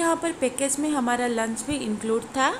यहाँ पर पैकेज में हमारा लंच भी इंक्लूड था।